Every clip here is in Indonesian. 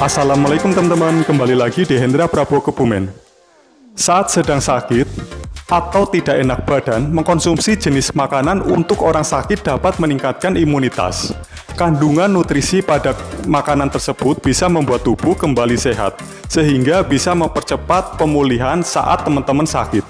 Assalamualaikum teman-teman, kembali lagi di Hendra Prabowo Kebumen. Saat sedang sakit atau tidak enak badan, mengkonsumsi jenis makanan untuk orang sakit dapat meningkatkan imunitas. Kandungan nutrisi pada makanan tersebut bisa membuat tubuh kembali sehat, sehingga bisa mempercepat pemulihan saat teman-teman sakit.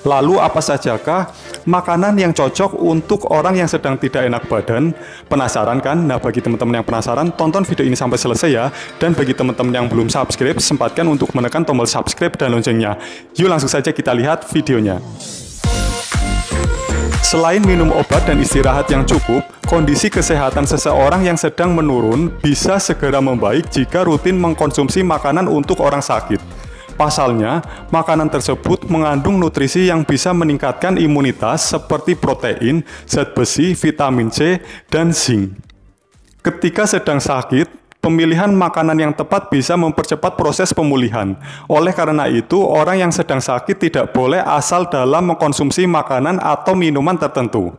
Lalu apa sajakah makanan yang cocok untuk orang yang sedang tidak enak badan? Penasaran kan? Nah, bagi teman-teman yang penasaran, tonton video ini sampai selesai ya. Dan bagi teman-teman yang belum subscribe, sempatkan untuk menekan tombol subscribe dan loncengnya. Yuk langsung saja kita lihat videonya. Selain minum obat dan istirahat yang cukup, kondisi kesehatan seseorang yang sedang menurun bisa segera membaik jika rutin mengkonsumsi makanan untuk orang sakit. Pasalnya, makanan tersebut mengandung nutrisi yang bisa meningkatkan imunitas seperti protein, zat besi, vitamin C, dan zinc. Ketika sedang sakit, pemilihan makanan yang tepat bisa mempercepat proses pemulihan. Oleh karena itu, orang yang sedang sakit tidak boleh asal dalam mengkonsumsi makanan atau minuman tertentu.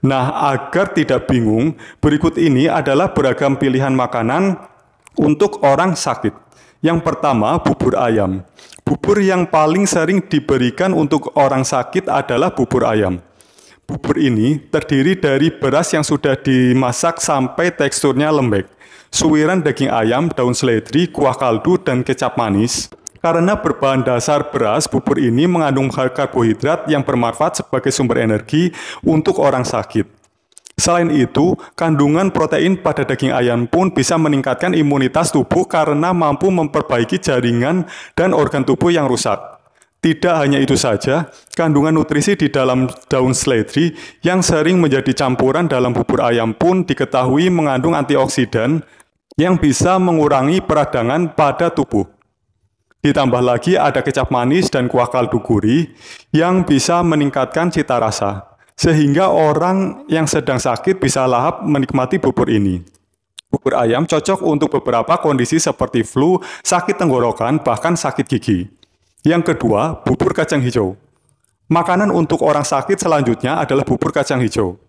Nah, agar tidak bingung, berikut ini adalah beragam pilihan makanan untuk orang sakit. Yang pertama, bubur ayam. Bubur yang paling sering diberikan untuk orang sakit adalah bubur ayam. Bubur ini terdiri dari beras yang sudah dimasak sampai teksturnya lembek, suiran daging ayam, daun seledri, kuah kaldu, dan kecap manis. Karena berbahan dasar beras, bubur ini mengandung karbohidrat yang bermanfaat sebagai sumber energi untuk orang sakit. Selain itu, kandungan protein pada daging ayam pun bisa meningkatkan imunitas tubuh karena mampu memperbaiki jaringan dan organ tubuh yang rusak. Tidak hanya itu saja, kandungan nutrisi di dalam daun seledri yang sering menjadi campuran dalam bubur ayam pun diketahui mengandung antioksidan yang bisa mengurangi peradangan pada tubuh. Ditambah lagi ada kecap manis dan kuah kaldu gurih yang bisa meningkatkan cita rasa sehingga orang yang sedang sakit bisa lahap menikmati bubur ini. Bubur ayam cocok untuk beberapa kondisi seperti flu, sakit tenggorokan, bahkan sakit gigi. Yang kedua, bubur kacang hijau. Makanan untuk orang sakit selanjutnya adalah bubur kacang hijau.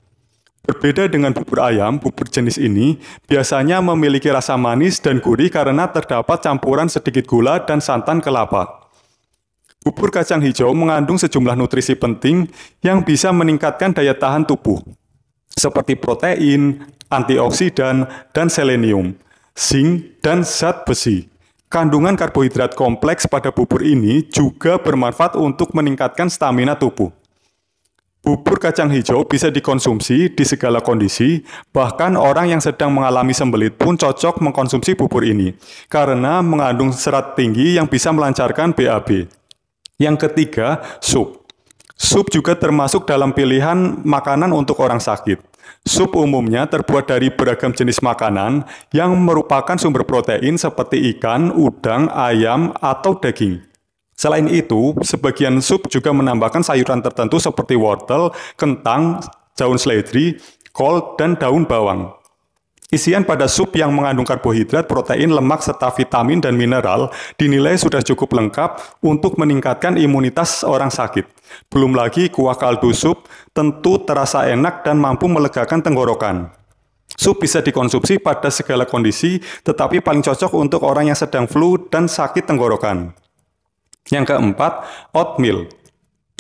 Berbeda dengan bubur ayam, bubur jenis ini biasanya memiliki rasa manis dan gurih karena terdapat campuran sedikit gula dan santan kelapa. Bubur kacang hijau mengandung sejumlah nutrisi penting yang bisa meningkatkan daya tahan tubuh, seperti protein, antioksidan, dan selenium, zinc, dan zat besi. Kandungan karbohidrat kompleks pada bubur ini juga bermanfaat untuk meningkatkan stamina tubuh. Bubur kacang hijau bisa dikonsumsi di segala kondisi, bahkan orang yang sedang mengalami sembelit pun cocok mengkonsumsi bubur ini, karena mengandung serat tinggi yang bisa melancarkan BAB. Yang ketiga, sup. Sup juga termasuk dalam pilihan makanan untuk orang sakit. Sup umumnya terbuat dari beragam jenis makanan yang merupakan sumber protein seperti ikan, udang, ayam, atau daging. Selain itu, sebagian sup juga menambahkan sayuran tertentu seperti wortel, kentang, daun seledri, kol, dan daun bawang. Isian pada sup yang mengandung karbohidrat, protein, lemak, serta vitamin dan mineral dinilai sudah cukup lengkap untuk meningkatkan imunitas orang sakit. Belum lagi kuah kaldu sup tentu terasa enak dan mampu melegakan tenggorokan. Sup bisa dikonsumsi pada segala kondisi, tetapi paling cocok untuk orang yang sedang flu dan sakit tenggorokan. Yang keempat, oatmeal.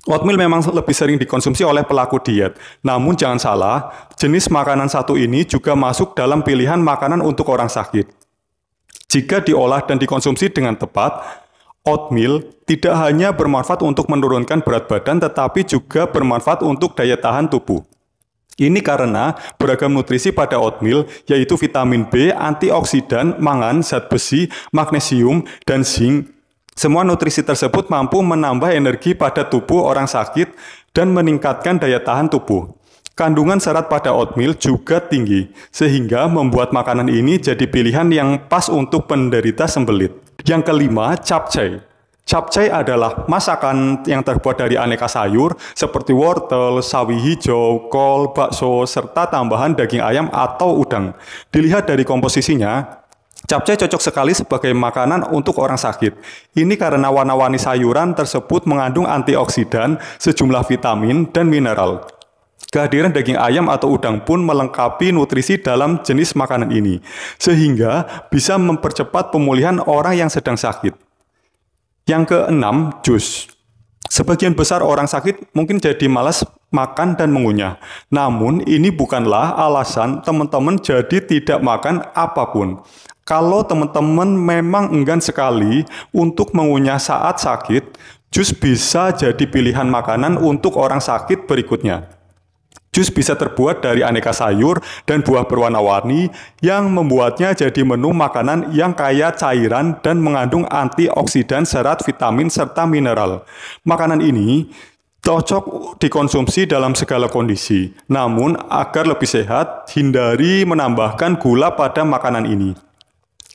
Oatmeal memang lebih sering dikonsumsi oleh pelaku diet. Namun jangan salah, jenis makanan satu ini juga masuk dalam pilihan makanan untuk orang sakit. Jika diolah dan dikonsumsi dengan tepat, oatmeal tidak hanya bermanfaat untuk menurunkan berat badan tetapi juga bermanfaat untuk daya tahan tubuh. Ini karena beragam nutrisi pada oatmeal yaitu vitamin B, antioksidan, mangan, zat besi, magnesium, dan zinc semua nutrisi tersebut mampu menambah energi pada tubuh orang sakit dan meningkatkan daya tahan tubuh. Kandungan serat pada oatmeal juga tinggi, sehingga membuat makanan ini jadi pilihan yang pas untuk penderita sembelit. Yang kelima, capcay. Capcay adalah masakan yang terbuat dari aneka sayur seperti wortel, sawi hijau, kol, bakso, serta tambahan daging ayam atau udang. Dilihat dari komposisinya, Capcay cocok sekali sebagai makanan untuk orang sakit. Ini karena warna-warni sayuran tersebut mengandung antioksidan, sejumlah vitamin, dan mineral. Kehadiran daging ayam atau udang pun melengkapi nutrisi dalam jenis makanan ini, sehingga bisa mempercepat pemulihan orang yang sedang sakit. Yang keenam, jus. Sebagian besar orang sakit mungkin jadi malas makan dan mengunyah. Namun, ini bukanlah alasan teman-teman jadi tidak makan apa pun. Kalau teman-teman memang enggan sekali untuk mengunyah saat sakit, jus bisa jadi pilihan makanan untuk orang sakit berikutnya. Jus bisa terbuat dari aneka sayur dan buah berwarna-warni yang membuatnya jadi menu makanan yang kaya cairan dan mengandung antioksidan, serat, vitamin, serta mineral. Makanan ini cocok dikonsumsi dalam segala kondisi. Namun, agar lebih sehat, hindari menambahkan gula pada makanan ini.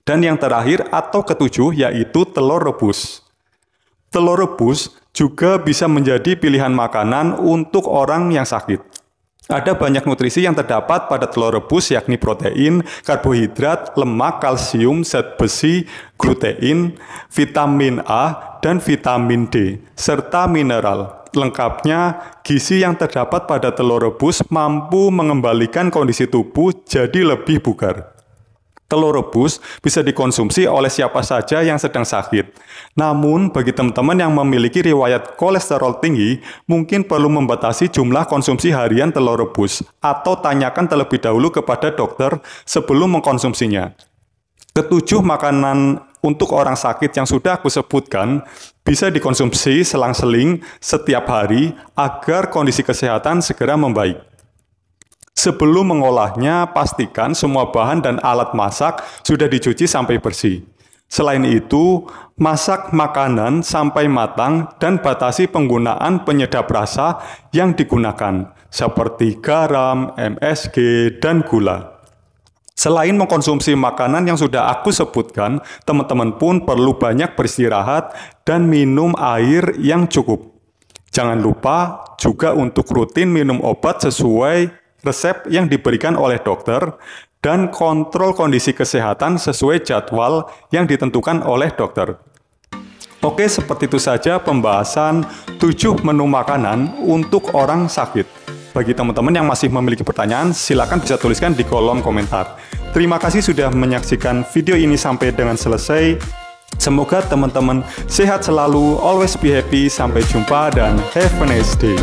Dan yang terakhir atau ketujuh yaitu telur rebus. Telur rebus juga bisa menjadi pilihan makanan untuk orang yang sakit. Ada banyak nutrisi yang terdapat pada telur rebus yakni protein, karbohidrat, lemak, kalsium, zat besi, glutein, vitamin A, dan vitamin D, serta mineral. Lengkapnya, gizi yang terdapat pada telur rebus mampu mengembalikan kondisi tubuh jadi lebih bugar. Telur rebus bisa dikonsumsi oleh siapa saja yang sedang sakit. Namun, bagi teman-teman yang memiliki riwayat kolesterol tinggi, mungkin perlu membatasi jumlah konsumsi harian telur rebus atau tanyakan terlebih dahulu kepada dokter sebelum mengkonsumsinya. Ketujuh makanan untuk orang sakit yang sudah aku sebutkan bisa dikonsumsi selang-seling setiap hari agar kondisi kesehatan segera membaik. Sebelum mengolahnya, pastikan semua bahan dan alat masak sudah dicuci sampai bersih. Selain itu, masak makanan sampai matang dan batasi penggunaan penyedap rasa yang digunakan, seperti garam, MSG, dan gula. Selain mengkonsumsi makanan yang sudah aku sebutkan, teman-teman pun perlu banyak beristirahat dan minum air yang cukup. Jangan lupa juga untuk rutin minum obat sesuai resep yang diberikan oleh dokter, dan kontrol kondisi kesehatan sesuai jadwal yang ditentukan oleh dokter. Oke, seperti itu saja pembahasan 7 menu makanan untuk orang sakit. Bagi teman-teman yang masih memiliki pertanyaan, silakan bisa tuliskan di kolom komentar. Terima kasih sudah menyaksikan video ini sampai dengan selesai. Semoga teman-teman sehat selalu, always be happy, sampai jumpa dan have a nice day.